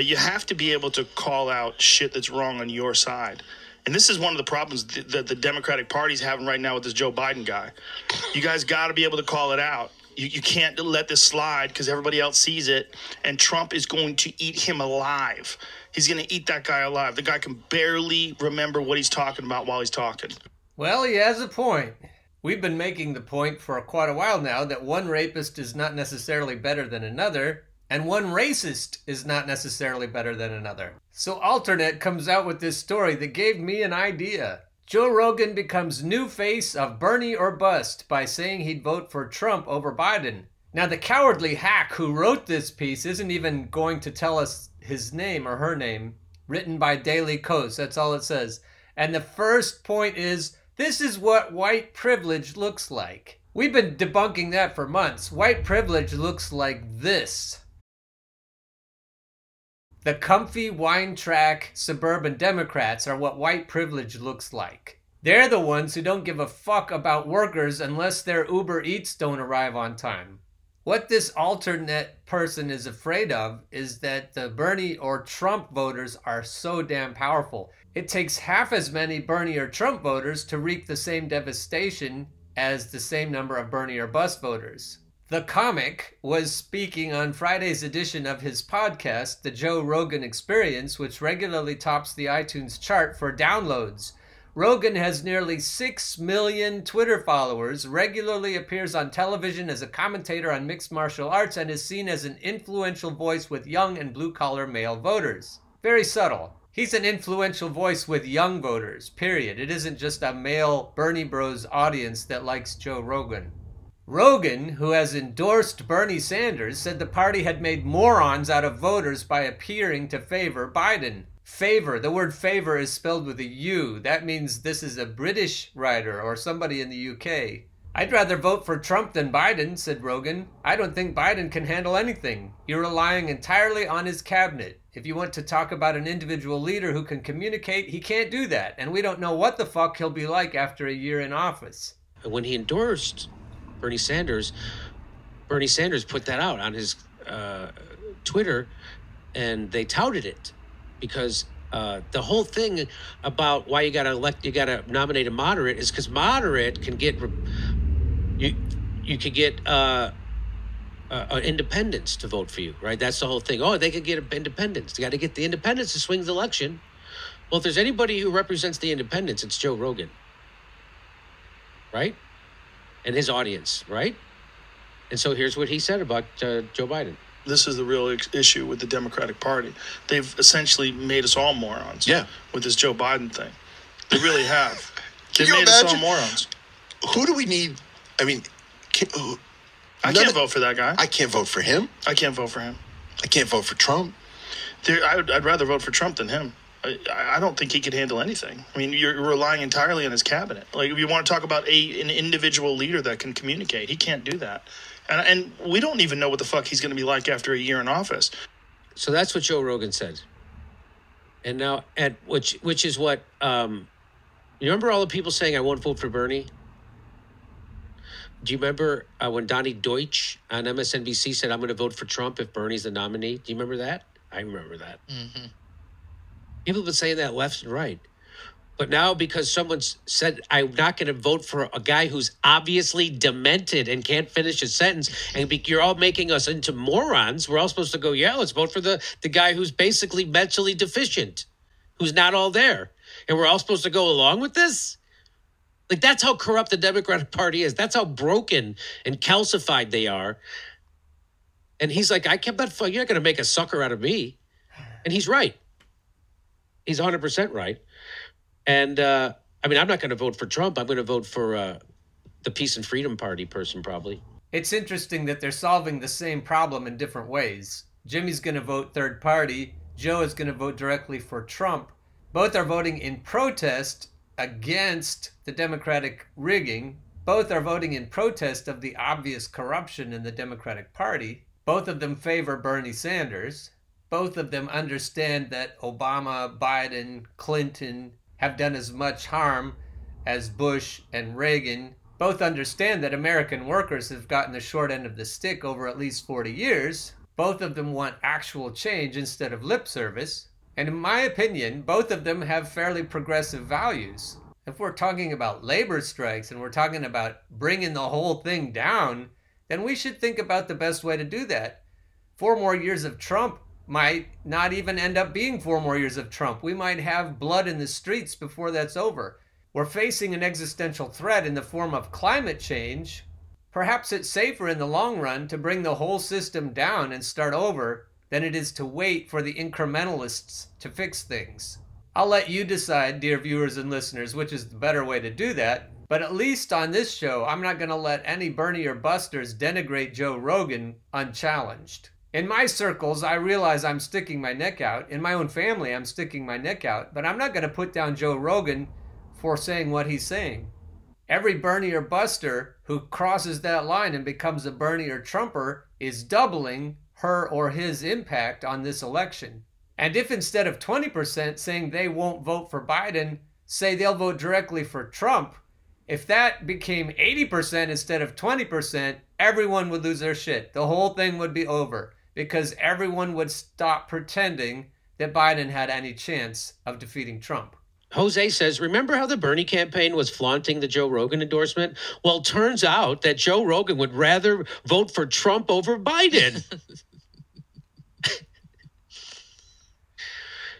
but you have to be able to call out shit that's wrong on your side. And this is one of the problems that the Democratic Party's having right now with this Joe Biden guy. You guys got to be able to call it out. You, you can't let this slide because everybody else sees it, and Trump is going to eat him alive. He's going to eat that guy alive. The guy can barely remember what he's talking about while he's talking. Well, he has a point. We've been making the point for quite a while now that one rapist is not necessarily better than another, and one racist is not necessarily better than another. So AlterNet comes out with this story that gave me an idea. Joe Rogan becomes new face of Bernie or bust by saying he'd vote for Trump over Biden. Now, the cowardly hack who wrote this piece isn't even going to tell us his name or her name, written by Daily Kos. That's all it says. And the first point is this is what white privilege looks like. We've been debunking that for months. White privilege looks like this. The comfy wine track suburban Democrats are what white privilege looks like. They're the ones who don't give a fuck about workers unless their Uber Eats don't arrive on time. What this AlterNet person is afraid of is that the Bernie or Trump voters are so damn powerful. It takes half as many Bernie or Trump voters to wreak the same devastation as the same number of Bernie or Bust voters. The comic was speaking on Friday's edition of his podcast, The Joe Rogan Experience, which regularly tops the iTunes chart for downloads. Rogan has nearly 6 million Twitter followers, regularly appears on television as a commentator on mixed martial arts, and is seen as an influential voice with young and blue collar male voters. Very subtle. He's an influential voice with young voters, period. It isn't just a male Bernie Bros audience that likes Joe Rogan. Rogan, who has endorsed Bernie Sanders, said the party had made morons out of voters by appearing to favor Biden. Favor, the word favor is spelled with a U. That means this is a British writer or somebody in the UK. I'd rather vote for Trump than Biden, said Rogan. I don't think Biden can handle anything. You're relying entirely on his cabinet. If you want to talk about an individual leader who can communicate, he can't do that. And we don't know what the fuck he'll be like after a year in office. And when he endorsed Bernie Sanders, Bernie Sanders put that out on his uh, Twitter and they touted it because uh, the whole thing about why you got to elect, you got to nominate a moderate is because moderate can get you you could get uh, uh, independents to vote for you, right? That's the whole thing. Oh, they could get independents. They got to get the independents to swing the election. Well, if there's anybody who represents the independents, it's Joe Rogan, right? And his audience, right? And so here's what he said about uh, Joe Biden. This is the real issue with the Democratic Party. They've essentially made us all morons. Yeah. With this Joe Biden thing, they really have. They you made us all morons. Who do we need? I mean, can, who, I can't of- vote for that guy. I can't vote for him. I can't vote for him. I can't vote for Trump. There, I would, I'd rather vote for Trump than him. I, I don't think he could handle anything. I mean, you're relying entirely on his cabinet. Like, if you want to talk about a an individual leader that can communicate, he can't do that. And and we don't even know what the fuck he's going to be like after a year in office. So that's what Joe Rogan said. And now, at which which is what um, you remember all the people saying I won't vote for Bernie. Do you remember uh, when Donnie Deutsch on MSNBC said I'm going to vote for Trump if Bernie's the nominee? Do you remember that? I remember that. People have been saying that left and right. But now, because someone's said, I'm not going to vote for a guy who's obviously demented and can't finish a sentence, and you're all making us into morons, we're all supposed to go, yeah, let's vote for the, the guy who's basically mentally deficient, who's not all there. And we're all supposed to go along with this? Like, that's how corrupt the Democratic Party is. That's how broken and calcified they are. And he's like, I kept that, you're not going to make a sucker out of me. And he's right. He's 100% right. And uh, I mean, I'm not going to vote for Trump. I'm going to vote for uh, the Peace and Freedom Party person, probably. It's interesting that they're solving the same problem in different ways. Jimmy's going to vote third party, Joe is going to vote directly for Trump. Both are voting in protest against the Democratic rigging. Both are voting in protest of the obvious corruption in the Democratic Party. Both of them favor Bernie Sanders. Both of them understand that Obama, Biden, Clinton have done as much harm as Bush and Reagan. Both understand that American workers have gotten the short end of the stick over at least 40 years. Both of them want actual change instead of lip service. And in my opinion, both of them have fairly progressive values. If we're talking about labor strikes and we're talking about bringing the whole thing down, then we should think about the best way to do that. Four more years of Trump might not even end up being four more years of Trump. We might have blood in the streets before that's over. We're facing an existential threat in the form of climate change. Perhaps it's safer in the long run to bring the whole system down and start over than it is to wait for the incrementalists to fix things. I'll let you decide, dear viewers and listeners, which is the better way to do that. But at least on this show, I'm not going to let any Bernie or Busters denigrate Joe Rogan unchallenged. In my circles, I realize I'm sticking my neck out. In my own family, I'm sticking my neck out. But I'm not going to put down Joe Rogan for saying what he's saying. Every Bernie or Buster who crosses that line and becomes a Bernie or Trumper is doubling her or his impact on this election. And if instead of 20% saying they won't vote for Biden, say they'll vote directly for Trump, if that became 80% instead of 20%, everyone would lose their shit. The whole thing would be over because everyone would stop pretending that Biden had any chance of defeating Trump. Jose says, Remember how the Bernie campaign was flaunting the Joe Rogan endorsement? Well, turns out that Joe Rogan would rather vote for Trump over Biden.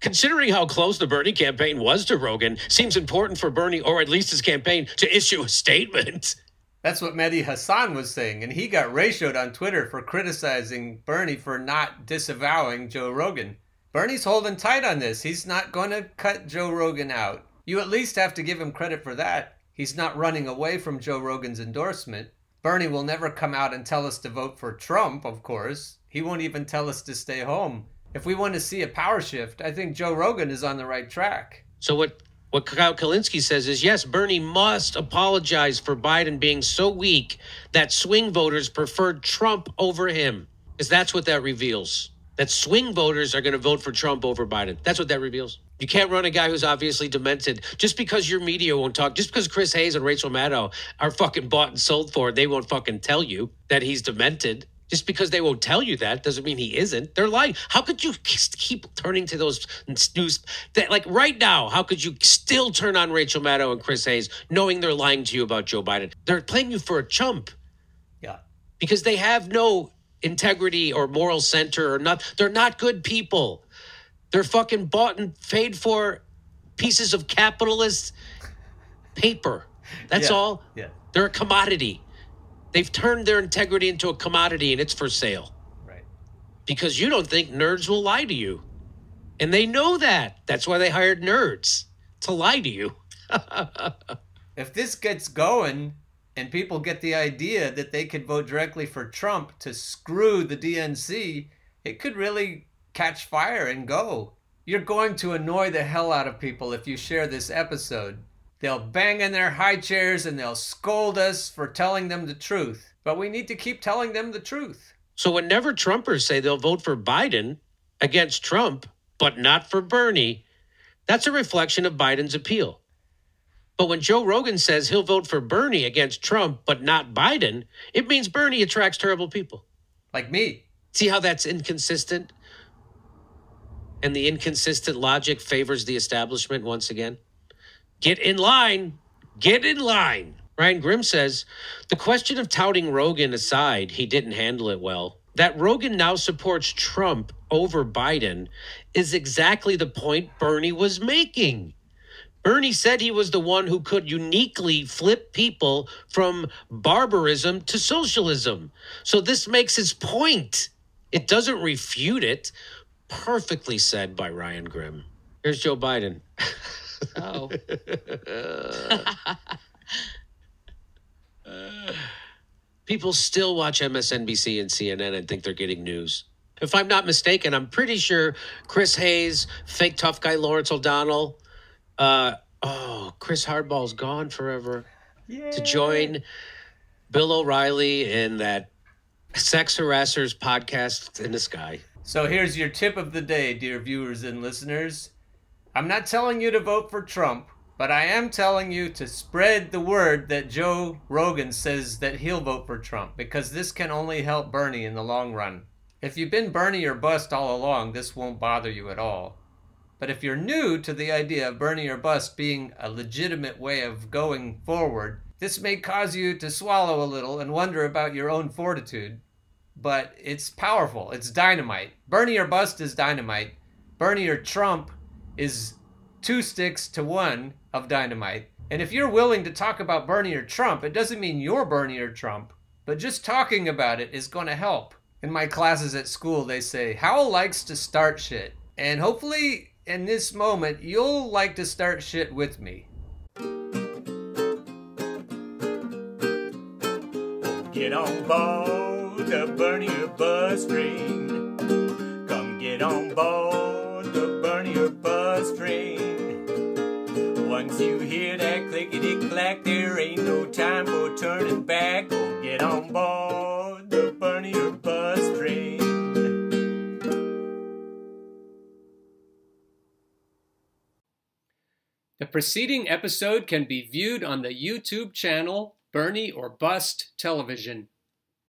Considering how close the Bernie campaign was to Rogan, seems important for Bernie, or at least his campaign, to issue a statement. That's what Mehdi Hasan was saying, and he got ratioed on Twitter for criticizing Bernie for not disavowing Joe Rogan. Bernie's holding tight on this. He's not going to cut Joe Rogan out. You at least have to give him credit for that. He's not running away from Joe Rogan's endorsement. Bernie will never come out and tell us to vote for Trump, of course. He won't even tell us to stay home if we want to see a power shift, I think Joe Rogan is on the right track. So what what Kyle Kulinski says is yes, Bernie must apologize for Biden being so weak that swing voters preferred Trump over him. Because that's what that reveals. That swing voters are going to vote for Trump over Biden. That's what that reveals. You can't run a guy who's obviously demented just because your media won't talk, just because Chris Hayes and Rachel Maddow are fucking bought and sold for they won't fucking tell you that he's demented. Just because they won't tell you that doesn't mean he isn't. They're lying. How could you keep turning to those news that like right now? How could you still turn on Rachel Maddow and Chris Hayes knowing they're lying to you about Joe Biden? They're playing you for a chump. Yeah. Because they have no integrity or moral center or not. They're not good people. They're fucking bought and paid for pieces of capitalist paper. That's yeah. all. Yeah. They're a commodity. They've turned their integrity into a commodity and it's for sale. Right. Because you don't think nerds will lie to you. And they know that. That's why they hired nerds to lie to you. if this gets going and people get the idea that they could vote directly for Trump to screw the DNC, it could really catch fire and go. You're going to annoy the hell out of people if you share this episode. They'll bang in their high chairs and they'll scold us for telling them the truth. But we need to keep telling them the truth. So whenever Trumpers say they'll vote for Biden against Trump, but not for Bernie, that's a reflection of Biden's appeal. But when Joe Rogan says he'll vote for Bernie against Trump, but not Biden, it means Bernie attracts terrible people. Like me. See how that's inconsistent? And the inconsistent logic favors the establishment once again? Get in line. Get in line. Ryan Grim says the question of touting Rogan aside, he didn't handle it well. That Rogan now supports Trump over Biden is exactly the point Bernie was making. Bernie said he was the one who could uniquely flip people from barbarism to socialism. So this makes his point. It doesn't refute it. Perfectly said by Ryan Grim. Here's Joe Biden. Oh. People still watch MSNBC and CNN and think they're getting news. If I'm not mistaken, I'm pretty sure Chris Hayes, fake tough guy Lawrence O'Donnell, uh, oh, Chris Hardball's gone forever Yay. to join Bill O'Reilly in that sex harassers podcast in the sky. So here's your tip of the day, dear viewers and listeners. I'm not telling you to vote for Trump, but I am telling you to spread the word that Joe Rogan says that he'll vote for Trump because this can only help Bernie in the long run. If you've been Bernie or bust all along, this won't bother you at all. But if you're new to the idea of Bernie or bust being a legitimate way of going forward, this may cause you to swallow a little and wonder about your own fortitude. But it's powerful. It's dynamite. Bernie or bust is dynamite. Bernie or Trump is two sticks to one of dynamite. And if you're willing to talk about Bernie or Trump, it doesn't mean you're Bernie or Trump, but just talking about it is going to help. In my classes at school, they say, Howell likes to start shit. And hopefully, in this moment, you'll like to start shit with me. Get on board the Bernie or bust train. Come get on board Bernie or bust train. Once you hear that clickety clack, there ain't no time for turning back. Go get on board the Bernie or bust train. The preceding episode can be viewed on the YouTube channel Bernie or Bust Television.